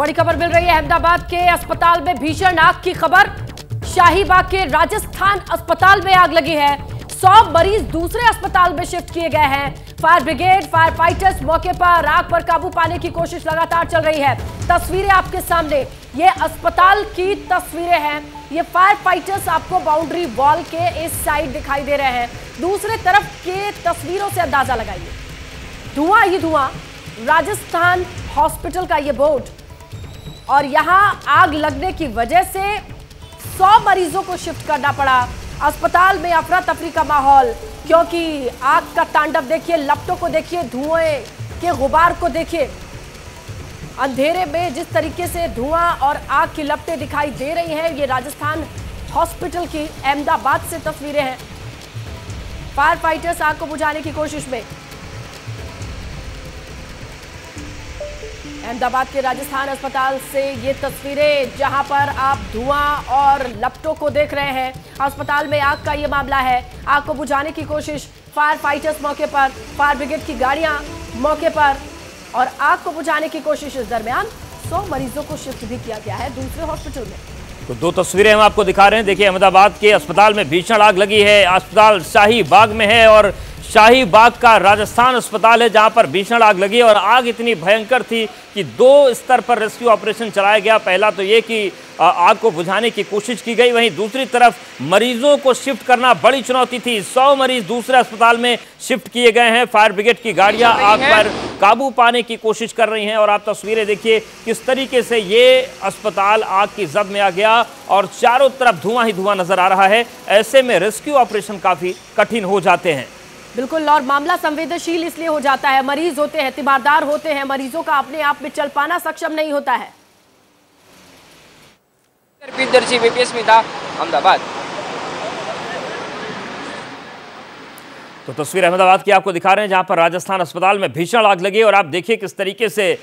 बड़ी खबर मिल रही है अहमदाबाद के अस्पताल में भीषण आग की खबर। शाहीबाग के राजस्थान अस्पताल में आग लगी है। सौ मरीज़ दूसरे अस्पताल में शिफ्ट किए गए हैं। फायर ब्रिगेड, फायर फाइटर्स मौके पर आग पर काबू पाने की कोशिश लगातार चल रही है। तस्वीरें आपके सामने। ये अस्पताल की तस्वीरें हैं। ये फायर फाइटर्स आपको बाउंड्री वॉल के इस साइड दिखाई दे रहे हैं। दूसरे तरफ़ के तस्वीरों से अंदाज़ा लगाइए। धुआँ ही धुआँ। राजस्थान हॉस्पिटल का ये बोर्ड। और यहाँ आग लगने की वजह से 100 मरीजों को शिफ्ट करना पड़ा। अस्पताल में अफरा तफरी का माहौल, क्योंकि आग का तांडव देखिए, लपटों को देखिए धुएँ के गुबार को देखिए। अंधेरे में जिस तरीके से धुआँ और आग की लपटें दिखाई दे रही हैं, ये राजस्थान हॉस्पिटल की अहमदाबाद से तस्वीरें हैं। फायर फाइटर्स आग को बुझाने की कोशिश में। अहमदाबाद के राजस्थान अस्पताल से ये तस्वीरें, जहाँ पर आप धुआँ और लपटों को देख रहे हैं। अस्पताल में आग का ये मामला है। आग को बुझाने की कोशिश फायर फाइटर्स मौके पर, फायर ब्रिगेड की गाड़ियाँ मौके पर, और आग को बुझाने की कोशिश इस दरमियान। सौ मरीजों को शिफ्ट भी किया गया है दूसरे हॉस्पिटल में। तो दो तस्वीरें हम आपको दिखा रहे हैं। देखिए, अहमदाबाद के अस्पताल में भीषण आग लगी है। अस्पताल शाही बाग में है और शाही बाग का राजस्थान अस्पताल है जहाँ पर भीषण आग लगी और आग इतनी भयंकर थी कि दो स्तर पर रेस्क्यू ऑपरेशन चलाया गया। पहला तो ये कि आग को बुझाने की कोशिश की गई वहीं दूसरी तरफ़ मरीजों को शिफ्ट करना बड़ी चुनौती थी। सौ मरीज़ दूसरे अस्पताल में शिफ्ट किए गए हैं। फायर ब्रिगेड की गाड़ियाँ आग पर काबू पाने की कोशिश कर रही हैं और आप तस्वीरें देखिए किस तरीके से ये अस्पताल आग की जद में आ गया और चारों तरफ़ धुआँ ही धुआँ नज़र आ रहा है। ऐसे में रेस्क्यू ऑपरेशन काफ़ी कठिन हो जाते हैं। बिल्कुल और मामला संवेदनशील इसलिए हो जाता है। मरीज़ होते हैं तीमारदार होते हैं मरीजों का अपने आप में चल पाना सक्षम नहीं होता है। बीपीएस अहमदाबाद। तो तस्वीर अहमदाबाद की आपको दिखा रहे हैं जहाँ पर राजस्थान अस्पताल में भीषण आग लगी और आप देखिए किस तरीके से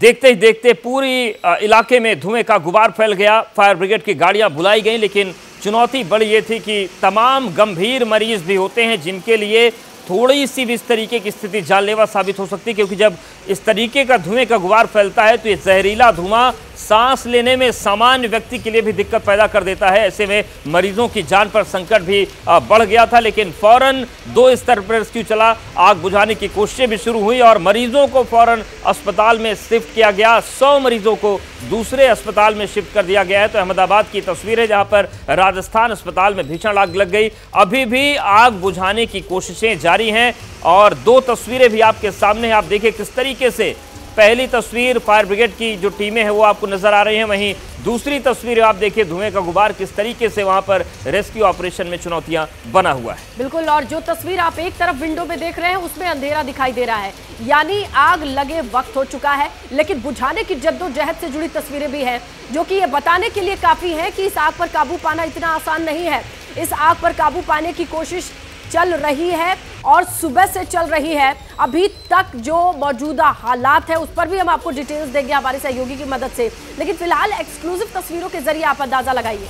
देखते ही देखते पूरी इलाके में धुएँ का गुबार फैल गया। फायर ब्रिगेड की गाड़ियाँ बुलाई गई लेकिन चुनौती बड़ी ये थी कि तमाम गंभीर मरीज़ भी होते हैं जिनके लिए थोड़ी सी भी इस तरीके की स्थिति जानलेवा साबित हो सकती है, क्योंकि जब इस तरीके का धुएँ का गुबार फैलता है तो ये जहरीला धुआँ सांस लेने में सामान्य व्यक्ति के लिए भी दिक्कत पैदा कर देता है। ऐसे में मरीजों की जान पर संकट भी बढ़ गया था, लेकिन फ़ौरन दो स्तर पर रेस्क्यू चला। आग बुझाने की कोशिशें भी शुरू हुई और मरीजों को फ़ौरन अस्पताल में शिफ्ट किया गया। सौ मरीजों को दूसरे अस्पताल में शिफ्ट कर दिया गया है। तो अहमदाबाद की तस्वीरें जहाँ पर राजस्थान अस्पताल में भीषण आग लग गई। अभी भी आग बुझाने की कोशिशें जारी हैं और दो तस्वीरें भी आपके सामने आप देखिए किस तरीके से पहली तस्वीर फायर ब्रिगेड की जो टीमें हैं, वो आपको नज़र आ रही हैं। वहीं दूसरी तस्वीर आप देखिए, धुएँ का गुबार किस तरीके से वहाँ पर रेस्क्यू ऑपरेशन में चुनौतियाँ बना हुआ है। बिल्कुल, और जो तस्वीर आप एक तरफ़ विंडो में देख रहे हैं, उसमें अंधेरा दिखाई दे रहा है। यानी आग लगे वक्त हो चुका है, लेकिन बुझाने की जद्दोजहद से जुड़ी तस्वीरें भी हैं, जो कि ये बताने के लिए काफ़ी है कि इस आग पर काबू पाना इतना आसान नहीं है। इस आग पर काबू पाने की कोशिश चल रही है और सुबह से चल रही है। अभी तक जो मौजूदा हालात है, उस पर भी हम आपको डिटेल्स देंगे हमारे सहयोगी की मदद से। लेकिन फ़िलहाल एक्सक्लूसिव तस्वीरों के ज़रिए आप अंदाज़ा लगाइए।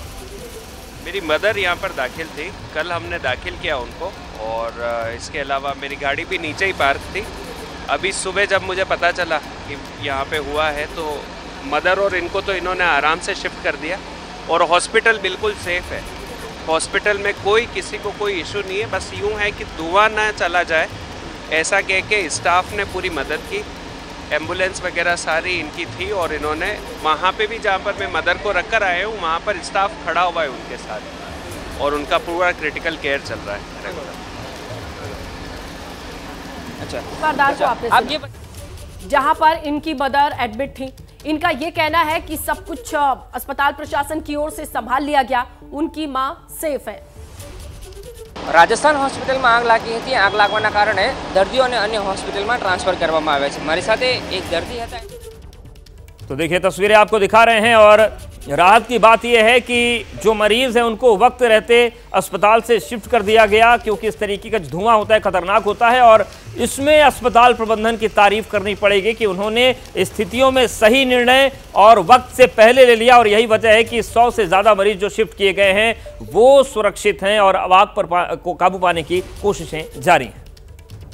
मेरी मदर यहाँ पर दाखिल थी। कल हमने दाखिल किया उनको और इसके अलावा मेरी गाड़ी भी नीचे ही पार्क थी। अभी सुबह जब मुझे पता चला कि यहाँ पे हुआ है तो मदर और इनको तो इन्होंने आराम से शिफ्ट कर दिया और हॉस्पिटल बिल्कुल सेफ़ है। हॉस्पिटल में कोई किसी को कोई इशू नहीं है बस यूँ है कि धुआँ ना चला जाए। ऐसा कह के स्टाफ ने पूरी मदद की। एंबुलेंस वगैरह सारी इनकी थी और इन्होंने वहाँ पे भी जहाँ पर मैं मदर को रख कर आया हूँ वहाँ पर स्टाफ खड़ा हुआ है उनके साथ। और उनका पूरा क्रिटिकल केयर चल रहा है। रेगुलर अच्छा अब ये जहाँ पर इनकी मदर एडमिट थी इनका ये कहना है कि सब कुछ अस्पताल प्रशासन की ओर से संभाल लिया गया उनकी मां सेफ है રાજસ્થાન હોસ્પિટલમાં આગ લાગી હતી આગ લાગવાના કારણે દર્દીઓને અન્ય હોસ્પિટલમાં ટ્રાન્સફર કરવામાં આવે છે મારી સાથે એક દર્દી હતા तो देखिए, तस्वीरें आपको दिखा रहे हैं और राहत की बात यह है कि जो मरीज़ हैं, उनको वक्त रहते अस्पताल से शिफ्ट कर दिया गया क्योंकि इस तरीके का धुआँ होता है, खतरनाक होता है और इसमें अस्पताल प्रबंधन की तारीफ़ करनी पड़ेगी कि उन्होंने स्थितियों में सही निर्णय और वक्त से पहले ले लिया और यही वजह है कि सौ से ज़्यादा मरीज़ जो शिफ्ट किए गए हैं, वो सुरक्षित हैं और आग पर को काबू पाने की कोशिशें जारी हैं।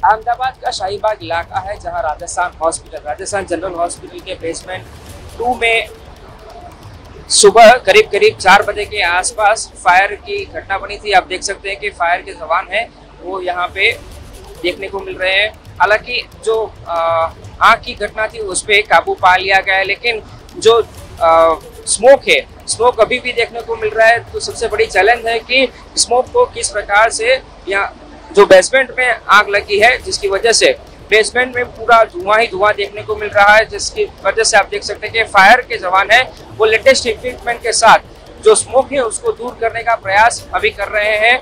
अहमदाबाद का शाहीबाग इलाका है जहाँ Rajasthan hospital Rajasthan general hospital के बेसमेंट टू में सुबह करीब करीब चार बजे के आसपास फायर की घटना बनी थी। आप देख सकते हैं कि फायर के जवान हैं वो यहाँ पे देखने को मिल रहे हैं। हालाँकि जो आग की घटना थी उस पर काबू पा लिया गया है लेकिन जो आ, स्मोक है स्मोक अभी भी देखने को मिल रहा है। तो सबसे बड़ी चैलेंज है कि स्मोक को किस प्रकार से यहाँ जो बेसमेंट में आग लगी है, जिसकी वजह से बेसमेंट में पूरा धुआँ ही धुआँ देखने को मिल रहा है, जिसकी वजह से आप देख सकते हैं कि फायर के जवान है, वो लेटेस्ट इक्विपमेंट के साथ जो स्मोक है, उसको दूर करने का प्रयास अभी कर रहे हैं।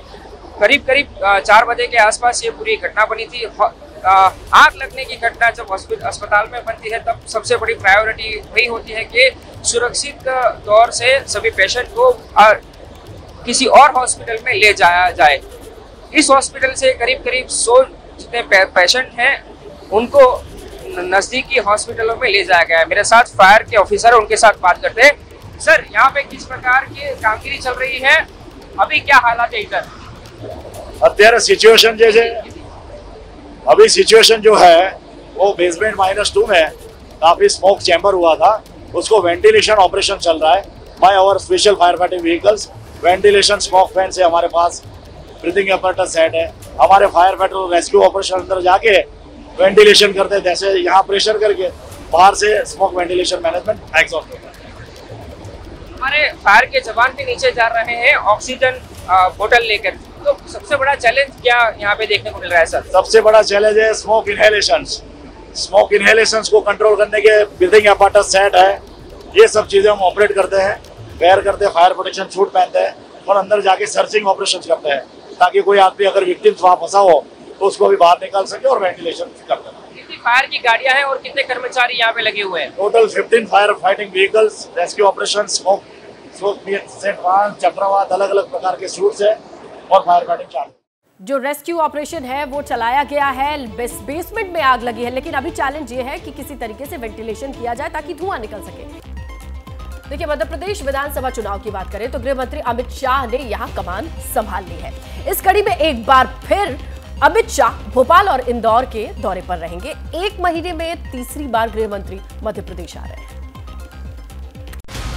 करीब करीब चार बजे के आसपास ये पूरी घटना बनी थी। आग लगने की घटना जब अस्पताल में बनती है, तब सबसे बड़ी प्रायोरिटी वही होती है कि सुरक्षित तौर से सभी पेशेंट को किसी और हॉस्पिटल में ले जाया जाए। इस हॉस्पिटल से करीब करीब सौ जितने पेशेंट हैं उनको नज़दीकी हॉस्पिटलों में ले जाया गया है मेरे साथ फायर के ऑफिसर उनके साथ बात करते हैं सर यहाँ पे किस प्रकार की कामगिरी चल रही है अभी क्या हालात है इधर અત્યારે સિચ્યુએશન જે છે अभी सिचुएशन जो है वो बेसमेंट माइनस टू में काफी स्मोक चैम्बर हुआ था उसको वेंटिलेशन ऑपरेशन चल रहा है बाय और special fire fighting vehicles ventilation smoke fan से हमारे पास ब्रीथिंग अपरेटस सेट है। हमारे फायर फाइटर रेस्क्यू ऑपरेशन अंदर जाके वेंटिलेशन करते हैं जैसे यहाँ प्रेशर करके बाहर से स्मोक वेंटिलेशन मैनेजमेंट एग्जॉस्ट होता है। हमारे फायर के जवान भी नीचे जा रहे हैं ऑक्सीजन बोतल लेकर। तो सबसे बड़ा चैलेंज क्या यहाँ पे देखने को मिल रहा है सर सबसे बड़ा चैलेंज है स्मोक इनहेलेशन स्मोक इनहेलेशन को कंट्रोल करने के ब्रीथिंग अपार्टस सेट है। ये सब चीज़ें हम ऑपरेट करते हैं वेयर करते हैं फायर प्रोटेक्शन सूट पहनते हैं और अंदर जाके सर्चिंग ऑपरेशन करते हैं। ताकि कोई आदमी अगर विक्टिम वहाँ फंसा हो तो उसको भी बाहर निकाल सके और वेंटिलेशन कर फायर की गाड़ियाँ हैं और कितने कर्मचारी यहाँ पे लगे हुए हैं? Total 15 fire fighting vehicles rescue operation smoke smoke चक्रवात अलग अलग प्रकार के सूट्स है और फायर फाइटिंग चालू जो रेस्क्यू ऑपरेशन है वो चलाया गया है। बेस, बेसमेंट में आग लगी है लेकिन अभी चैलेंज ये है कि किसी तरीके से वेंटिलेशन किया जाए ताकि धुआँ निकल सके। देखिए, मध्य प्रदेश विधानसभा चुनाव की बात करें तो गृह मंत्री अमित शाह ने यहाँ कमान संभाल ली है। इस कड़ी में एक बार फिर अमित शाह भोपाल और इंदौर के दौरे पर रहेंगे। एक महीने में तीसरी बार गृह मंत्री मध्य प्रदेश आ रहे हैं।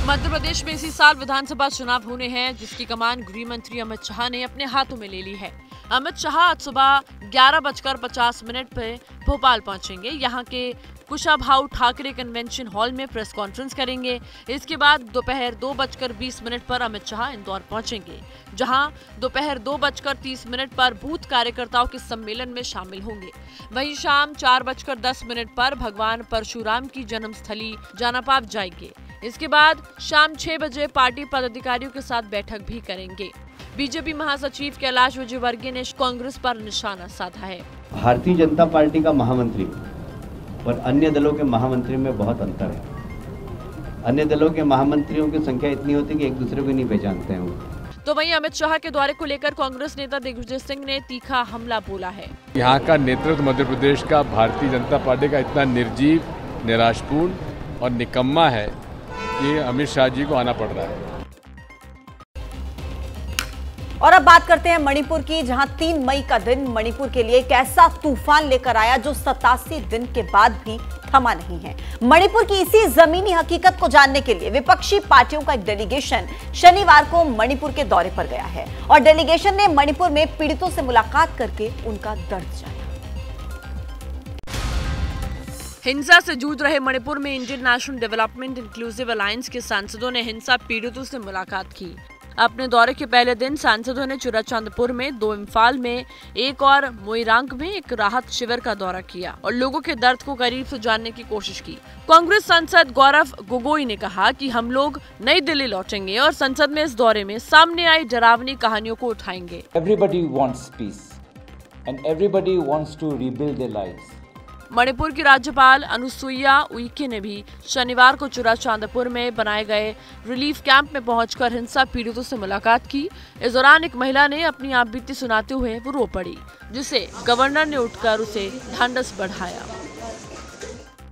मध्य प्रदेश में इसी साल विधानसभा चुनाव होने हैं, जिसकी कमान गृह मंत्री अमित शाह ने अपने हाथों में ले ली है। अमित शाह आज सुबह ग्यारह बजकर पचास मिनट पर भोपाल पहुँचेंगे। यहाँ के कुशाभाऊ ठाकरे कन्वेंशन हॉल में प्रेस कॉन्फ्रेंस करेंगे। इसके बाद दोपहर दो बजकर बीस मिनट पर अमित शाह इंदौर पहुँचेंगे, जहाँ दोपहर दो बजकर तीस मिनट पर बूथ कार्यकर्ताओं के सम्मेलन में शामिल होंगे। वहीं शाम चार बजकर दस मिनट पर भगवान परशुराम की जन्मस्थली जानापाप जाएँगे। इसके बाद शाम छह बजे पार्टी पदाधिकारियों के साथ बैठक भी करेंगे। बीजेपी महासचिव कैलाश विजयवर्गीय ने कांग्रेस पर निशाना साधा है। भारतीय जनता पार्टी का महामंत्री और अन्य दलों के महामंत्री में बहुत अंतर है। अन्य दलों के महामंत्रियों की संख्या इतनी होती है कि एक दूसरे को नहीं पहचानते हैं तो वहीं अमित शाह के दौरे को लेकर कांग्रेस नेता दिग्विजय सिंह ने तीखा हमला बोला है। यहाँ का नेतृत्व मध्य प्रदेश का भारतीय जनता पार्टी का इतना निर्जीव निराशपूर्ण और निकम्मा है कि अमित शाह जी को आना पड़ रहा है। और अब बात करते हैं मणिपुर की, जहाँ तीन मई का दिन मणिपुर के लिए एक ऐसा तूफ़ान लेकर आया जो सतासी दिन के बाद भी थमा नहीं है। मणिपुर की इसी जमीनी हकीकत को जानने के लिए विपक्षी पार्टियों का एक डेलीगेशन शनिवार को मणिपुर के दौरे पर गया है और डेलीगेशन ने मणिपुर में पीड़ितों से मुलाकात करके उनका दर्द जाना। हिंसा से जूझ रहे मणिपुर में Indian National Developmental Inclusive Alliance के सांसदों ने हिंसा पीड़ितों से मुलाकात की। अपने दौरे के पहले दिन सांसदों ने चुराचांदपुर में दो इम्फाल में एक और मोइरांग में एक राहत शिविर का दौरा किया और लोगों के दर्द को करीब से जानने की कोशिश की। कांग्रेस सांसद गौरव गोगोई ने कहा कि हम लोग नई दिल्ली लौटेंगे और संसद में इस दौरे में सामने आई डरावनी कहानियों को उठाएँगे। Everybody wants peace and everybody wants to rebuild lives Manipur की राज्यपाल अनुसुईया उइके ने भी शनिवार को चुरा चांदपुर में बनाए गए रिलीफ कैंप में पहुंचकर हिंसा पीड़ितों से मुलाकात की। इस दौरान एक महिला ने अपनी आपबीती सुनाते हुए वो रो पड़ी जिसे गवर्नर ने उठकर उसे ढांढस बढ़ाया।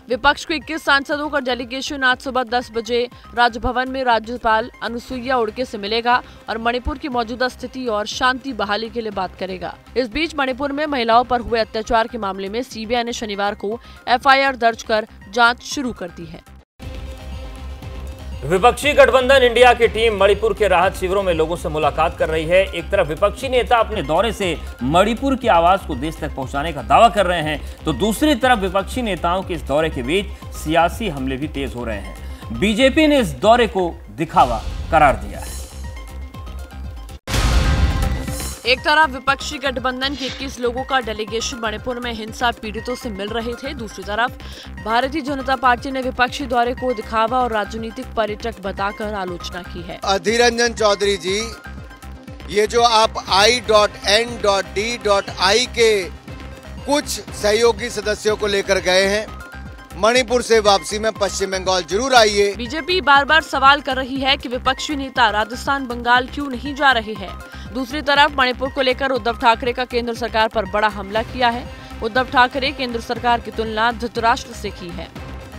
विपक्ष के 21 सांसदों का डेलीगेशन आज सुबह 10 बजे राजभवन में राज्यपाल अनुसुईया उड़के से मिलेगा और मणिपुर की मौजूदा स्थिति और शांति बहाली के लिए बात करेगा। इस बीच मणिपुर में महिलाओं पर हुए अत्याचार के मामले में सीबीआई ने शनिवार को एफआईआर दर्ज कर जाँच शुरू कर दी है। विपक्षी गठबंधन इंडिया की टीम मणिपुर के राहत शिविरों में लोगों से मुलाकात कर रही है। एक तरफ़ विपक्षी नेता अपने दौरे से मणिपुर की आवाज़ को देश तक पहुँचाने का दावा कर रहे हैं तो दूसरी तरफ़ विपक्षी नेताओं के इस दौरे के बीच सियासी हमले भी तेज हो रहे हैं। बीजेपी ने इस दौरे को दिखावा करार दिया है। एक तरफ़ विपक्षी गठबंधन के 21 लोगों का डेलीगेशन मणिपुर में हिंसा पीड़ितों से मिल रहे थे। दूसरी तरफ़ भारतीय जनता पार्टी ने विपक्षी दौरे को दिखावा और राजनीतिक पर्यटक बताकर आलोचना की है। अधीर रंजन चौधरी जी ये जो आप I dot N dot D dot I के कुछ सहयोगी सदस्यों को लेकर गए हैं मणिपुर से वापसी में पश्चिम बंगाल ज़रूर आइए। बीजेपी बार बार सवाल कर रही है कि विपक्षी नेता राजस्थान बंगाल क्यों नहीं जा रहे हैं? दूसरी तरफ़ मणिपुर को लेकर उद्धव ठाकरे का केंद्र सरकार पर बड़ा हमला किया है। उद्धव ठाकरे केंद्र सरकार की तुलना धृतराष्ट्र से की है।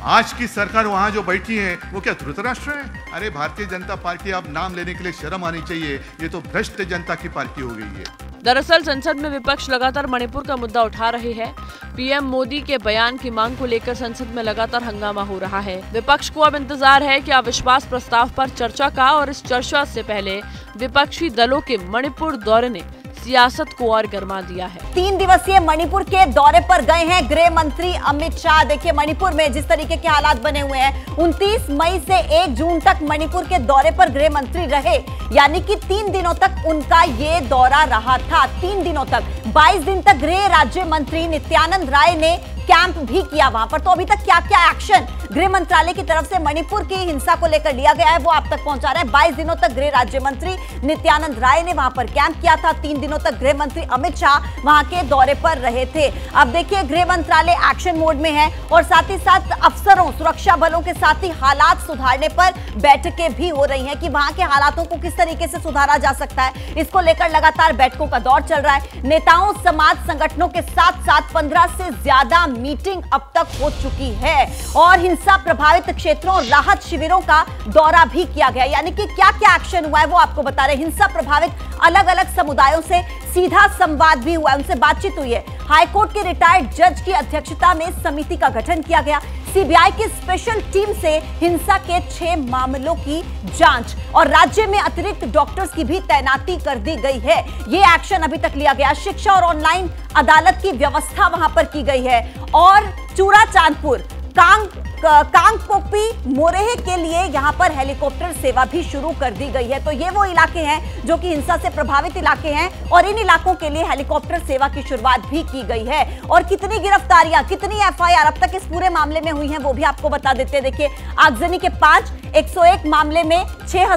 आज की सरकार वहाँ जो बैठी है, वो क्या धृतराष्ट्र है? अरे, भारतीय जनता पार्टी अब नाम लेने के लिए शर्म आनी चाहिए। ये तो भ्रष्ट जनता की पार्टी हो गई है। दरअसल संसद में विपक्ष लगातार मणिपुर का मुद्दा उठा रहे हैं। पीएम मोदी के बयान की मांग को लेकर संसद में लगातार हंगामा हो रहा है। विपक्ष को अब इंतज़ार है कि अविश्वास प्रस्ताव पर चर्चा का और इस चर्चा से पहले विपक्षी दलों के मणिपुर दौरे ने सियासत को और गर्मा दिया है। तीन दिवसीय मणिपुर के दौरे पर गए हैं गृह मंत्री अमित शाह। देखिए, मणिपुर में जिस तरीके के हालात बने हुए हैं 29 मई से 1 जून तक मणिपुर के दौरे पर गृह मंत्री रहे। यानी कि तीन दिनों तक उनका ये दौरा रहा था। तीन दिनों तक 22 दिन तक गृह राज्य मंत्री नित्यानंद राय ने कैंप भी किया वहाँ पर। तो अभी तक क्या क्या एक्शन गृह मंत्रालय की तरफ़ से मणिपुर की हिंसा को लेकर लिया गया है। वो आप तक पहुँचा रहे हैं। बाईस दिनों तक गृह राज्य मंत्री नित्यानंद राय ने वहाँ पर कैंप किया था। तीन दिनों तक गृह मंत्री अमित शाह वहाँ के दौरे पर रहे थे। अब देखिए, गृह मंत्रालय एक्शन मोड में है और साथ ही साथ अफसरों, सुरक्षा बलों के साथ ही हालात सुधारने पर बैठकें भी हो रही है कि वहाँ के हालातों को किस तरीके से सुधारा जा सकता है। इसको लेकर लगातार बैठकों का दौर चल रहा है। नेताओं, समाज संगठनों के साथ साथ पंद्रह से ज़्यादा मीटिंग अब तक हो चुकी है और प्रभावित क्षेत्रों और राहत शिविरों का दौरा भी किया गया। यानी कि क्या क्या एक्शन हुआ है वो आपको बता रहे हिंसा प्रभावित अलग अलग समुदायों से सीधा संवाद भी हुआ उनसे बातचीत हुई है। हाईकोर्ट के रिटायर्ड जज की अध्यक्षता में समिति का गठन किया गया। सीबीआई की स्पेशल टीम से हिंसा के छह मामलों की जाँच और राज्य में अतिरिक्त डॉक्टर्स की भी तैनाती कर दी गई है। ये एक्शन अभी तक लिया गया। शिक्षा और ऑनलाइन अदालत की व्यवस्था वहाँ पर की गई है। और चूड़ा चांदपुर कांग कांगपोपी मोरेहे के लिए यहाँ पर हेलीकॉप्टर सेवा भी शुरू कर दी गई है। तो ये वो इलाके हैं जो कि हिंसा से प्रभावित इलाके हैं और इन इलाकों के लिए हेलीकॉप्टर सेवा की शुरुआत भी की गई है। और कितनी गिरफ्तारियाँ, कितनी एफआईआर अब तक इस पूरे मामले में हुई हैं, वो भी आपको बता देते हैं। देखिए, आगजनी के पाँच 101 मामले में छह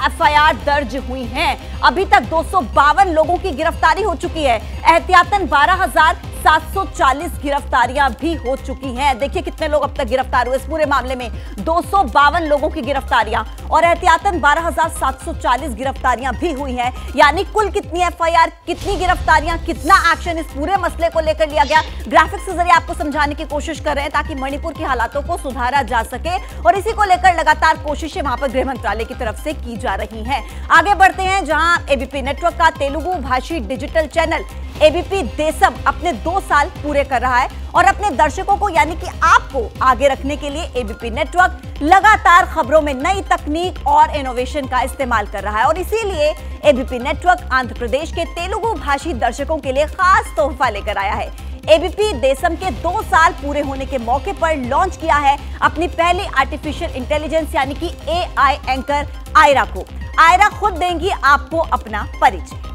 एफआईआर दर्ज हुई हैं। अभी तक दो सौ बावन लोगों की गिरफ्तारी हो चुकी है। एहतियातन बारह 740 गिरफ्तारियाँ भी हो चुकी हैं। देखिए कितने लोग अब तक गिरफ़्तार हुए। इस पूरे मामले में दो लोगों की गिरफ्तारियाँ और एहतियातन 12,740 गिरफ्तारियाँ भी हुई हैं। यानी कुल कितनी एफआईआर कितनी गिरफ्तारियाँ कितना एक्शन इस पूरे मसले को लेकर लिया गया? ग्राफिक्स के ज़रिए आपको समझाने की कोशिश कर रहे हैं ताकि मणिपुर के हालातों को सुधारा जा सके और इसी को लेकर लगातार कोशिशें वहाँ पर गृह मंत्रालय की तरफ़ से की जा रही हैं। आगे बढ़ते हैं जहाँ एबीपी नेटवर्क का तेलुगु भाषी डिजिटल चैनल एबीपी देशम अपने दो साल पूरे कर रहा है और अपने दर्शकों को, यानी कि आपको आगे रखने के लिए एबीपी नेटवर्क लगातार खबरों में नई तकनीक और इनोवेशन का इस्तेमाल कर रहा है। और इसीलिए एबीपी नेटवर्क आंध्र प्रदेश के तेलुगु भाषी दर्शकों के लिए खास तोहफा लेकर आया है। एबीपी देशम के दो साल पूरे होने के मौके पर लॉन्च किया है अपनी पहली आर्टिफिशियल इंटेलिजेंस यानी कि एआई एंकर आयरा को। आयरा खुद देंगी आपको अपना परिचय।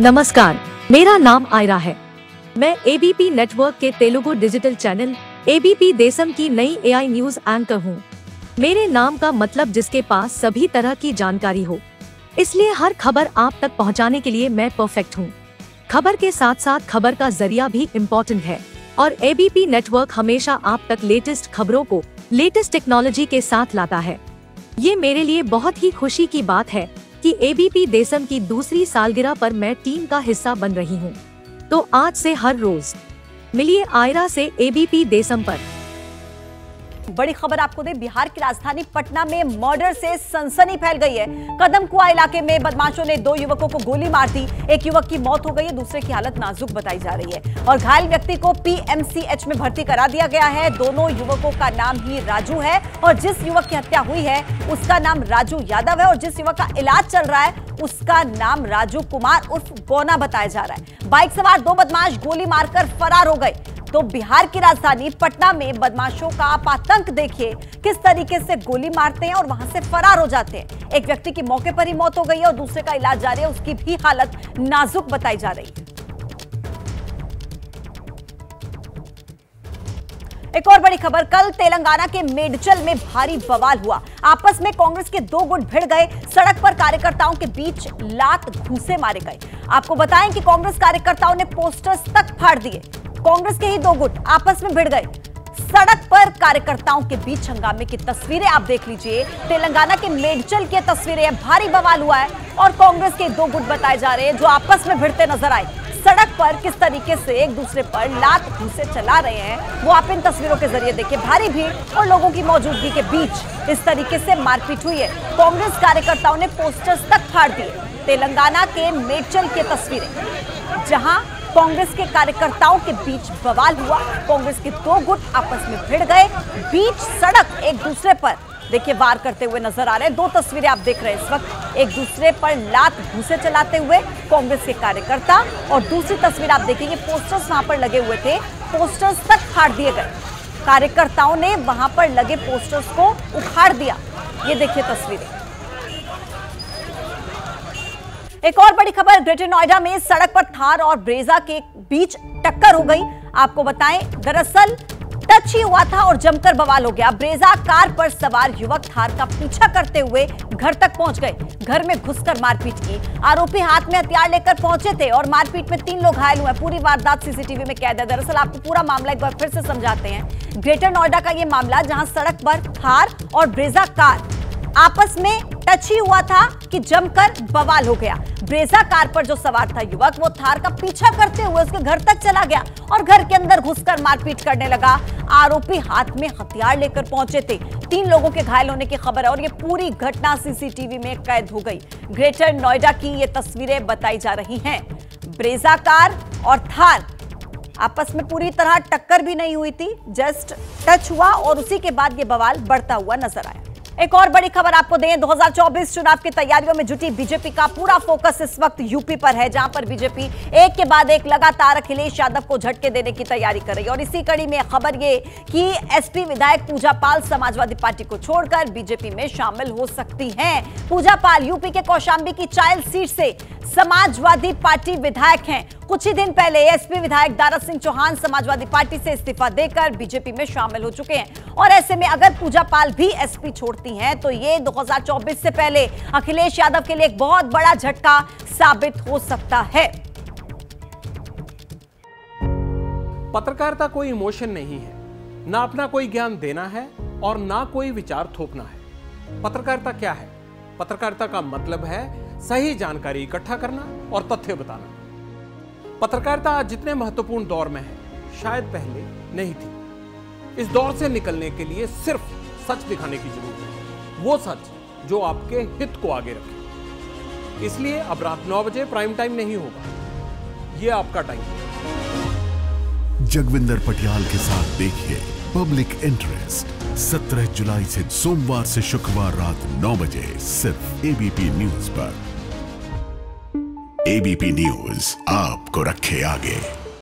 नमस्कार, मेरा नाम आयरा है। मैं एबीपी नेटवर्क के Telugu digital channel ABP Desam की नई एआई न्यूज़ एंकर हूँ। मेरे नाम का मतलब जिसके पास सभी तरह की जानकारी हो। इसलिए हर खबर आप तक पहुँचाने के लिए मैं परफेक्ट हूँ। खबर के साथ साथ खबर का ज़रिया भी इम्पोर्टेंट है और एबीपी नेटवर्क हमेशा आप तक लेटेस्ट खबरों को लेटेस्ट टेक्नोलॉजी के साथ लाता है। ये मेरे लिए बहुत ही खुशी की बात है कि एबीपी देशम की दूसरी सालगिरह पर मैं टीम का हिस्सा बन रही हूँ। तो आज से हर रोज। मिलिए आयरा से एबीपी देशम पर। बड़ी खबर आपको दे, बिहार की राजधानी पटना में मर्डर से सनसनी फैल गई है। कदम कुआ इलाके में बदमाशों ने दो युवकों को गोली मार दी। एक युवक की मौत हो गई है, दूसरे की हालत नाजुक बताई जा रही है। और घायल व्यक्ति को पीएमसीएच में भर्ती करा दिया गया है। दोनों युवकों का नाम ही राजू है और जिस युवक की हत्या हुई है, उसका नाम राजू यादव है और जिस युवक का इलाज चल रहा है, उसका नाम राजू कुमार उर्फ़ गोना बताया जा रहा है। बाइक सवार दो बदमाश गोली मारकर फरार हो गए। तो बिहार की राजधानी पटना में बदमाशों का आप आतंक देखिए। किस तरीके से गोली मारते हैं और वहाँ से फरार हो जाते हैं। एक व्यक्ति की मौके पर ही मौत हो गई है और दूसरे का इलाज जारी है। उसकी भी हालत नाजुक बताई जा रही है। एक और बड़ी खबर, कल तेलंगाना के मेडचल में भारी बवाल हुआ। आपस में कांग्रेस के दो गुट भिड़ गए। सड़क पर कार्यकर्ताओं के बीच लात घूसे मारे गए। आपको बताएँ कि कांग्रेस कार्यकर्ताओं ने पोस्टर्स तक फाड़ दिए। कांग्रेस के ही दो गुट आपस में भिड़ गए। सड़क पर कार्यकर्ताओं के बीच हंगामे की तस्वीरें आप देख लीजिए। तेलंगाना के मेडचल की तस्वीरें भारी बवाल हुआ है और कांग्रेस के दो गुट बताए जा रहे हैं जो आपस में भिड़ते नज़र आए। सड़क पर किस तरीके से एक दूसरे पर लात घूसे चला रहे हैं, वो आप इन तस्वीरों के ज़रिए देखिए। भारी भीड़ और लोगों की मौजूदगी के बीच इस तरीके से मारपीट हुई है। कांग्रेस कार्यकर्ताओं ने पोस्टर्स तक फाड़ दिए। तेलंगाना के मेडचल की तस्वीरें, जहाँ कांग्रेस के कार्यकर्ताओं के बीच बवाल हुआ। कांग्रेस के दो गुट आपस में भिड़ गए। बीच सड़क एक दूसरे पर। देखिए, वार करते हुए नज़र आ रहे हैं। दो तस्वीरें आप देख रहे हैं इस वक्त। एक दूसरे पर लात घूसे चलाते हुए कांग्रेस के कार्यकर्ता और दूसरी तस्वीर आप देखेंगे पोस्टर्स वहाँ पर लगे हुए थे। पोस्टर्स तक फाड़ दिए गए। कार्यकर्ताओं ने वहाँ पर लगे पोस्टर्स को उखाड़ दिया। ये देखिए तस्वीरें। एक और बड़ी खबर, ग्रेटर नोएडा में सड़क पर थार और ब्रेजा के बीच टक्कर हो गई। आपको बताएँ, दरअसल टच ही हुआ था और जमकर बवाल हो गया। ब्रेजा कार पर सवार युवक थार का पीछा करते हुए घर तक पहुँच गए। घर में घुसकर मारपीट की। आरोपी हाथ में हथियार लेकर पहुँचे थे और मारपीट में तीन लोग घायल हुए पूरी वारदात सीसीटीवी में कैद है। दरअसल आपको पूरा मामला एक बार फिर से समझाते हैं। ग्रेटर नोएडा का यह मामला, जहाँ सड़क पर थार और ब्रेजा कार आपस में टच ही हुआ था कि जमकर बवाल हो गया। ब्रेजा कार पर जो सवार था युवक, वो थार का पीछा करते हुए उसके घर तक चला गया और घर के अंदर घुसकर मारपीट करने लगा। आरोपी हाथ में हथियार लेकर पहुँचे थे। तीन लोगों के घायल होने की खबर है और ये पूरी घटना सीसीटीवी में कैद हो गई। ग्रेटर नोएडा की ये तस्वीरें बताई जा रही हैं। ब्रेजा कार और थार आपस में पूरी तरह टक्कर भी नहीं हुई थी, जस्ट टच हुआ और उसी के बाद ये बवाल बढ़ता हुआ नज़र आया। एक और बड़ी खबर आपको दें 2024 चुनाव की तैयारियों में जुटी बीजेपी का पूरा फोकस इस वक्त यूपी पर है, जहाँ पर बीजेपी एक के बाद एक लगातार अखिलेश यादव को झटके देने की तैयारी कर रही है। और इसी कड़ी में खबर ये कि एसपी विधायक पूजा पाल समाजवादी पार्टी को छोड़कर बीजेपी में शामिल हो सकती है। पूजा पाल यूपी के कौशाम्बी की चाइल्ड सीट से समाजवादी पार्टी विधायक हैं। कुछ ही दिन पहले एसपी विधायक दारा सिंह चौहान समाजवादी पार्टी से इस्तीफा देकर बीजेपी में शामिल हो चुके हैं। और ऐसे में अगर पूजा पाल भी एसपी छोड़ती हैं तो ये 2024 से पहले अखिलेश यादव के लिए एक बहुत बड़ा झटका साबित हो सकता है। पत्रकारिता कोई इमोशन नहीं है। ना अपना कोई ज्ञान देना है और ना कोई विचार थोपना है। पत्रकारिता क्या है? पत्रकारिता का मतलब है सही जानकारी इकट्ठा करना और तथ्य बताना। पत्रकारिता आज जितने महत्वपूर्ण दौर में है, शायद पहले नहीं थी। इस दौर से निकलने के लिए सिर्फ़ सच दिखाने की ज़रूरत है। वो सच जो आपके हित को आगे रखे। इसलिए अब रात नौ बजे प्राइम टाइम नहीं होगा। ये आपका टाइम जगविंदर पटियाल के साथ देखिए पब्लिक इंटरेस्ट। 17 जुलाई से सोमवार से शुक्रवार रात 9 बजे सिर्फ़ एबीपी न्यूज़ पर। एबीपी न्यूज़ आपको रखे आगे।